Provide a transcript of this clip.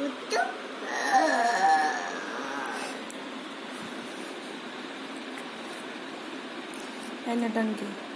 Betul. Ano, Donkey?